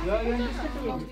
主要原因是。